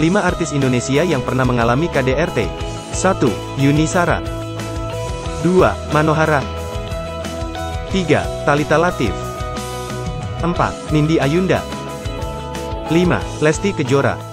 5 artis Indonesia yang pernah mengalami KDRT. 1. Yuni Sara 2. Manohara 3. Talita Latif 4. Nindi Ayunda 5. Lesti Kejora